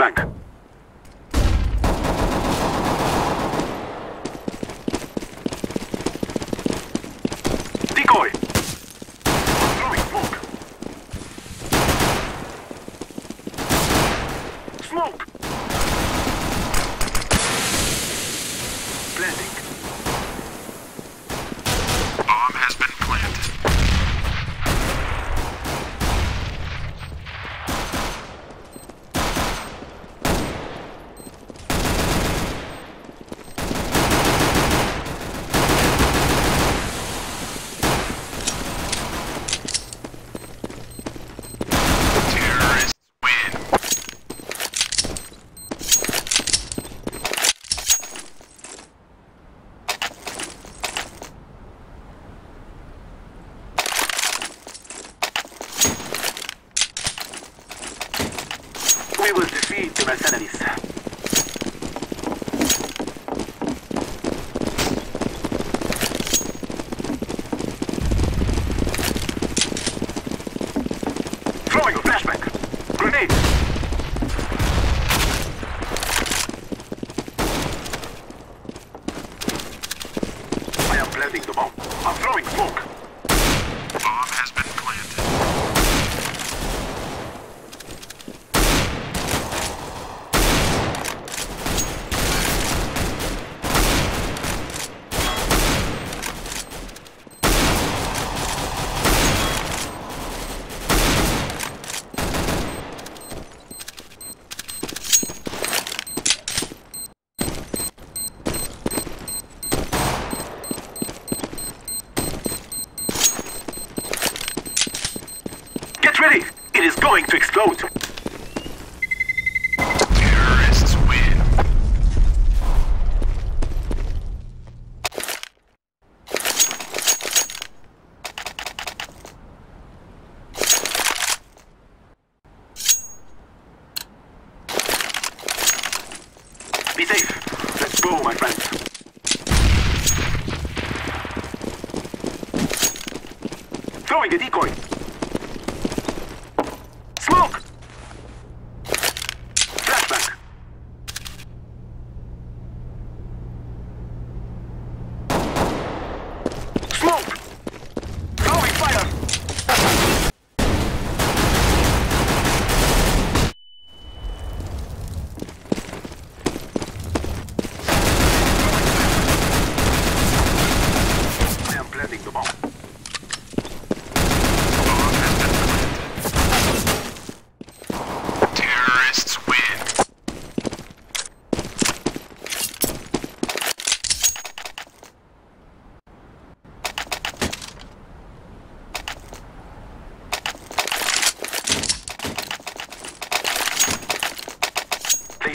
flashbang.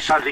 Saldi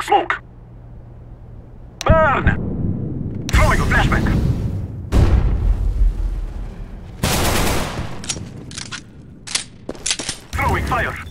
Throwing smoke. Burn! Throwing a flashbang. Throwing fire.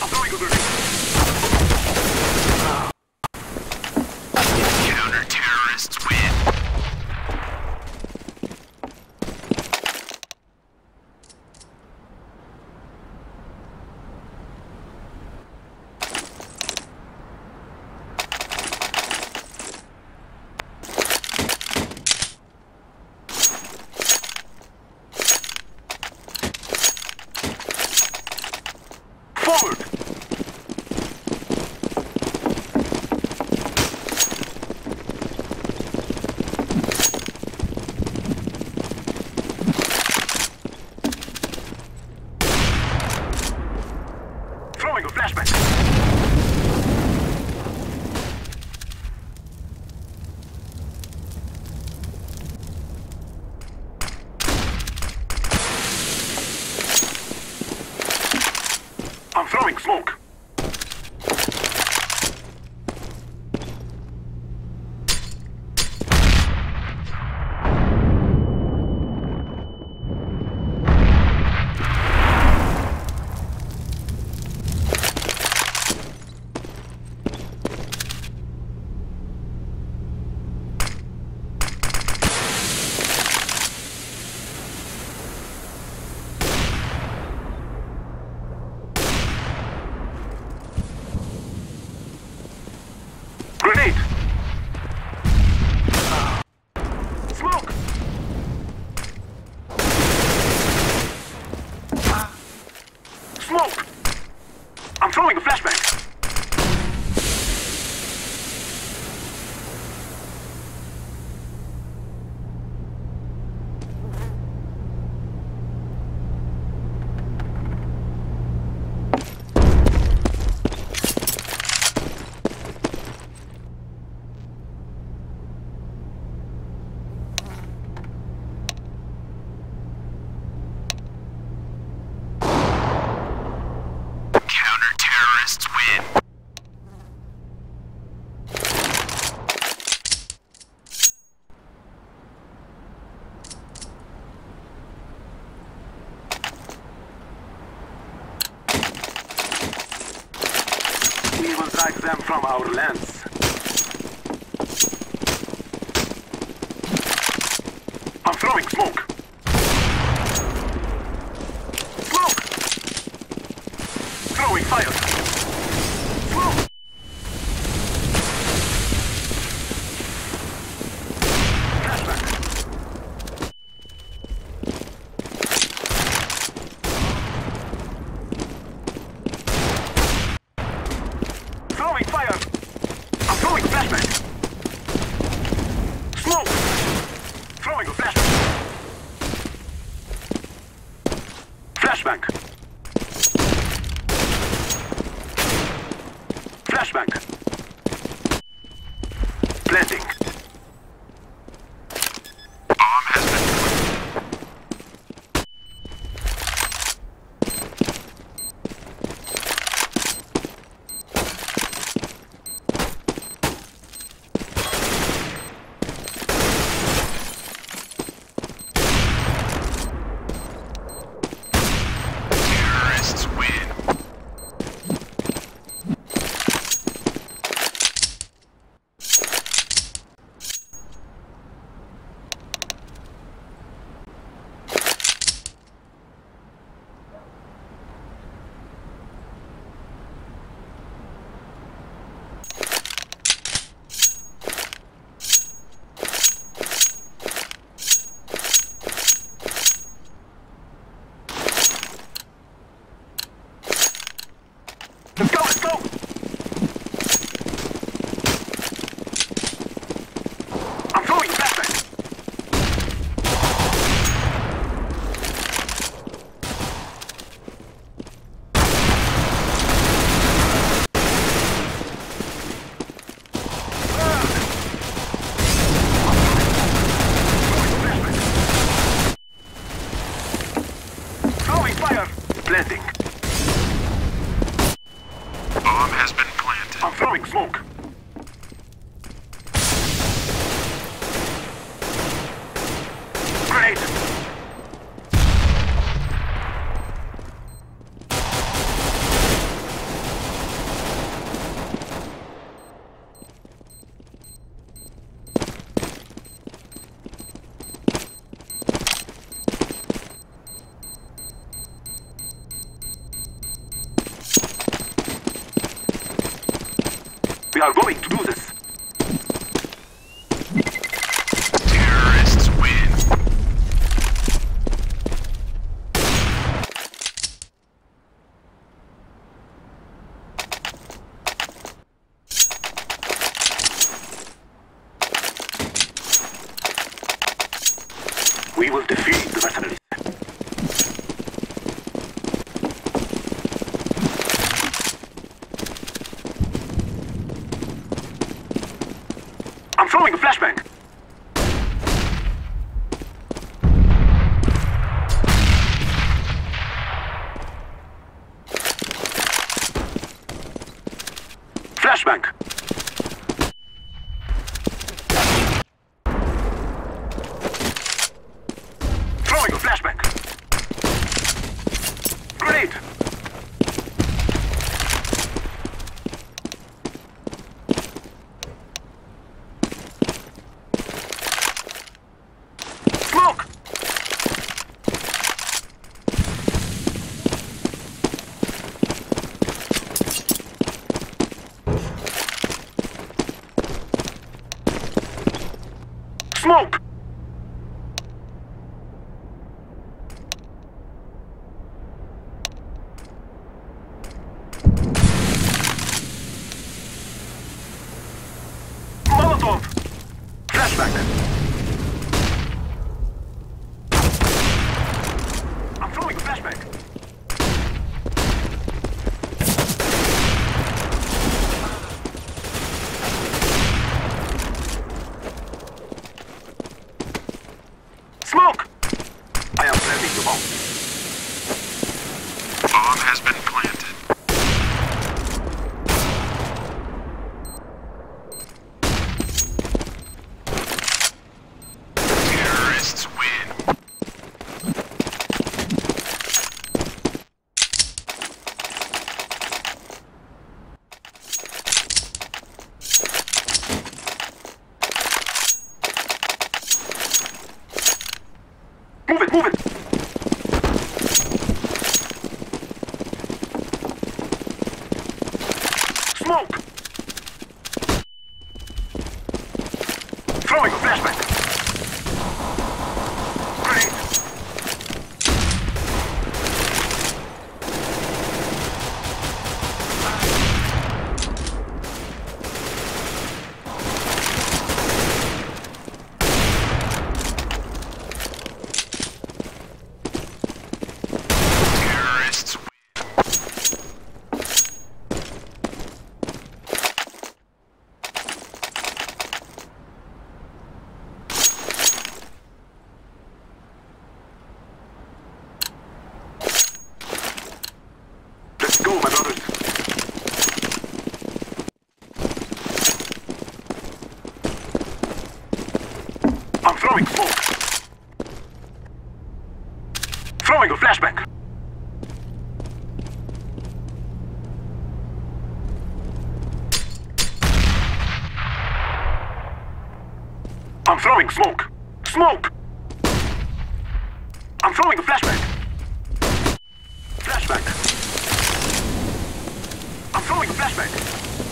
Автовый гудок. I'm throwing smoke. Throwing smoke. Flashbang. smoke! Throwing flashbang! Throwing a flashbang! I'm throwing smoke! Smoke! I'm throwing a flashbang! Flashbang! I'm throwing a flashbang!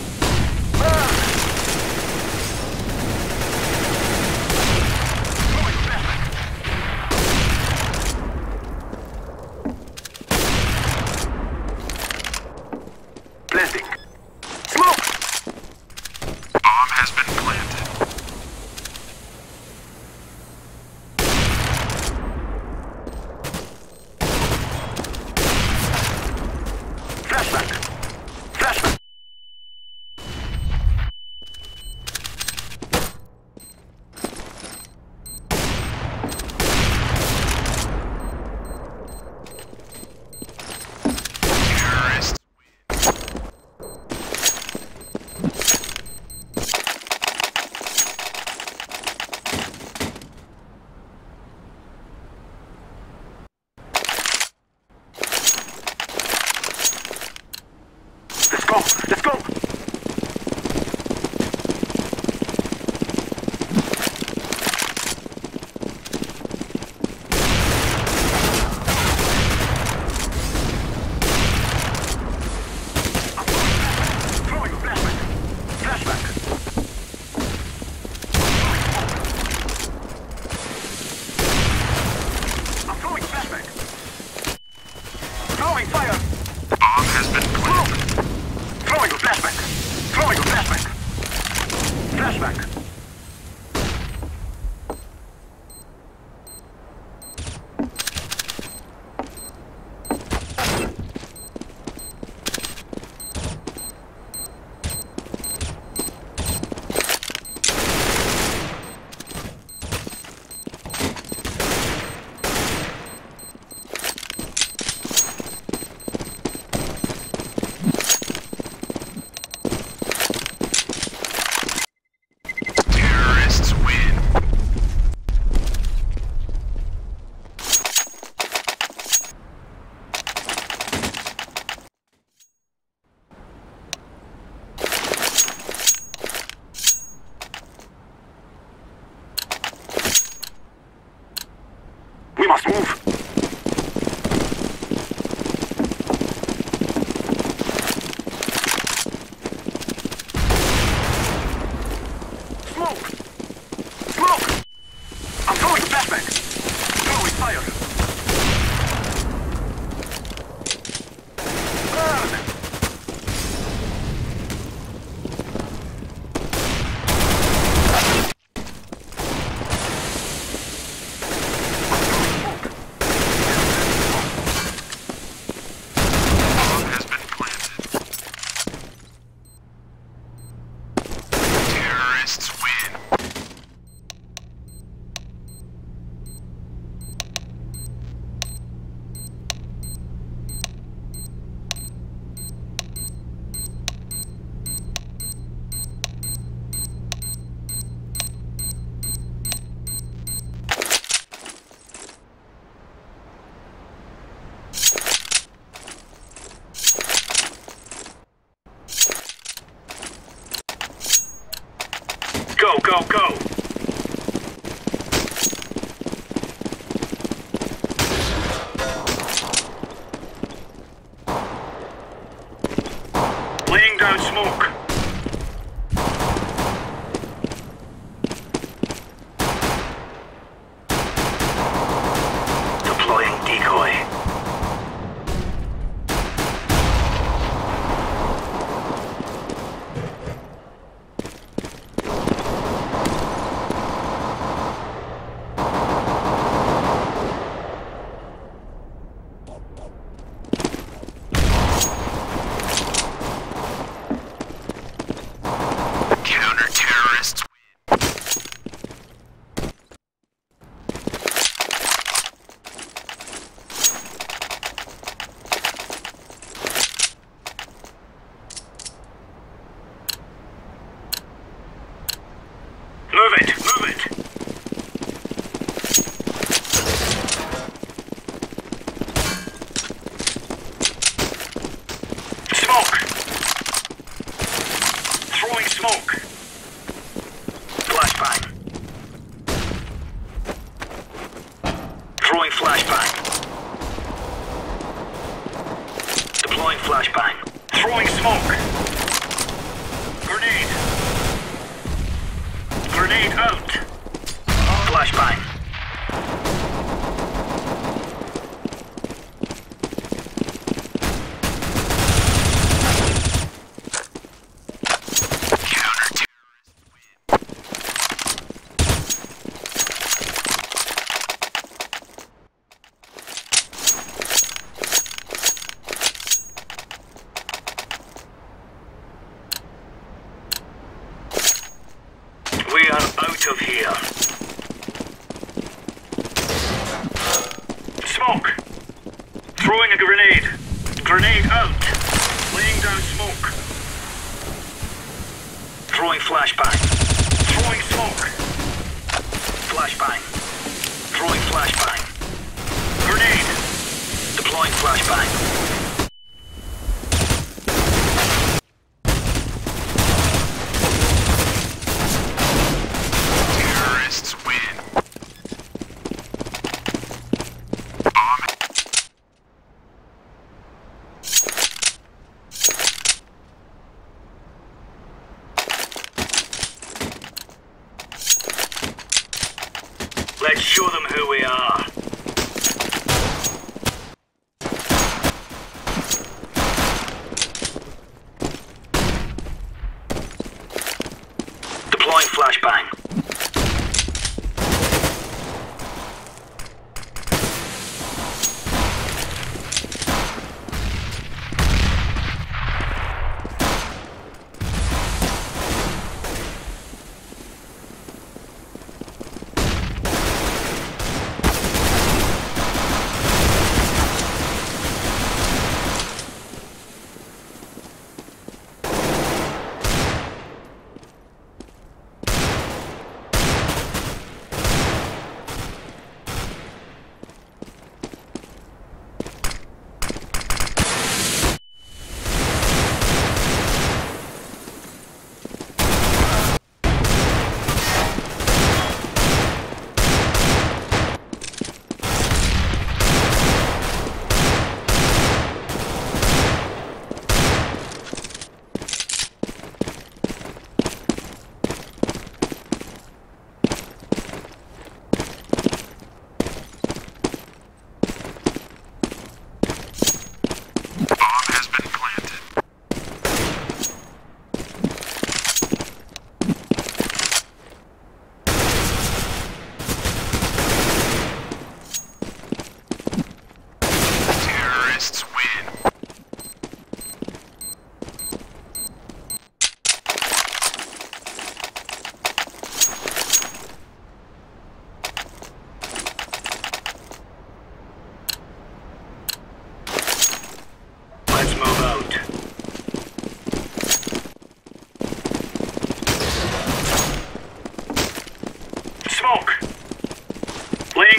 Go, go, go!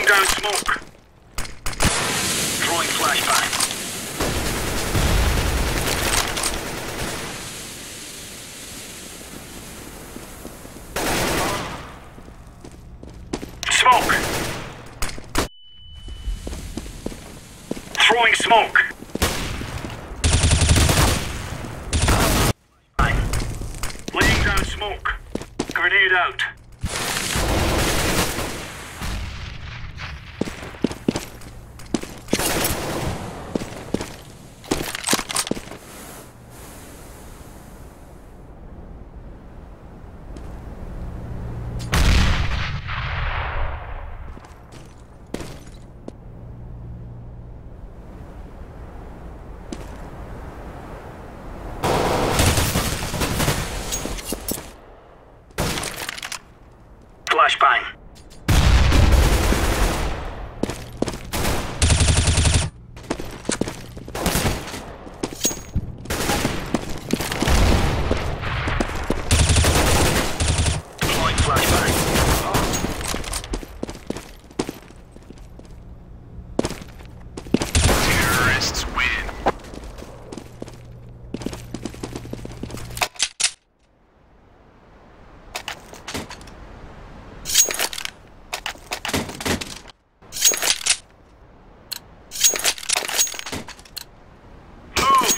Down smoke. Throwing flashbang. Smoke. Throwing smoke. Smoke. Grenade out. Flashbang. Deploying flashbang. Terrorists win. Move!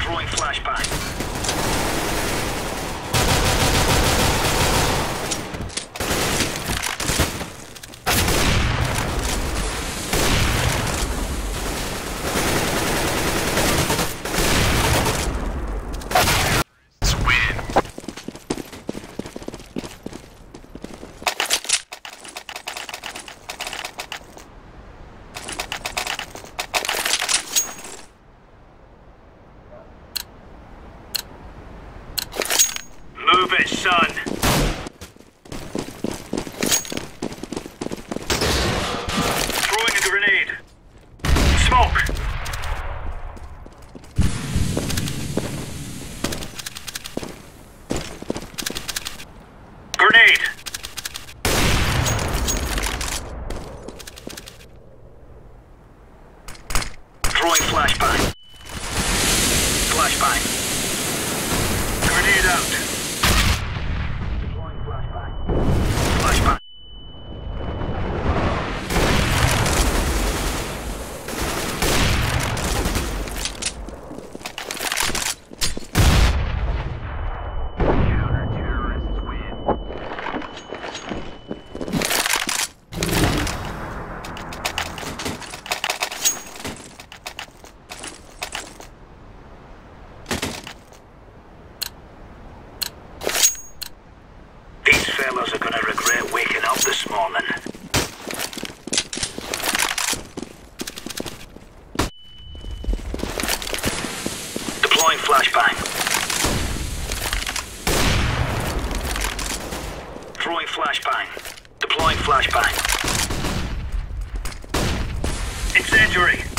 Throwing flashbang. Terrorists win. Move it, son. Throwing a grenade. Smoke. Grenade. Throwing flashbang. Flashbang. Grenade out. Incendiary.